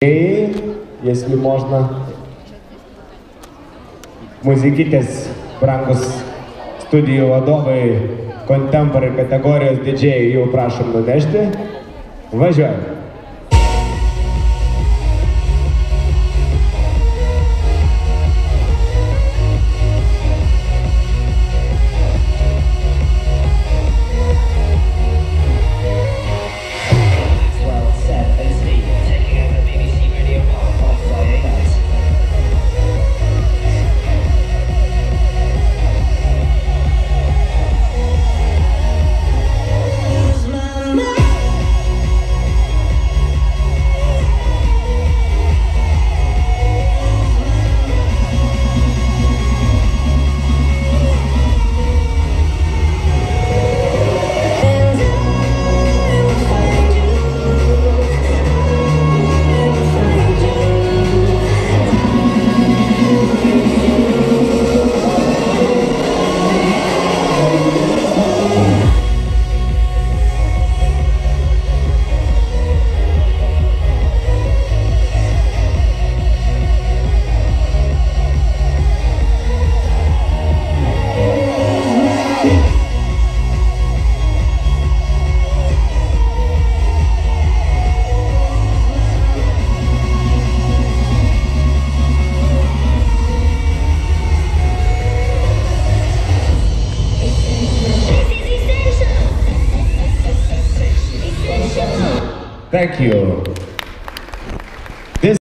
I jeśli można, muzikytės brangus studijų vadovai, contemporary kategorijos didžiai jau prašom nuvežti. Važiuojame. Thank you.